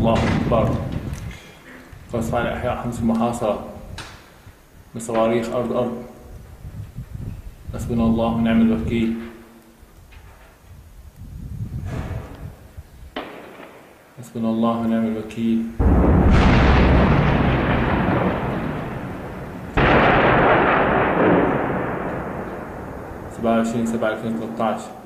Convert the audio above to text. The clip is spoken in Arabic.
الله أكبر. مصانع إحياء حمص المحاصرة بصواريخ أرض أرض. حسبنا الله ونعم الوكيل. حسبنا الله ونعم الوكيل. سبعة وعشرين سبعة ألفين وثلاثة عشر.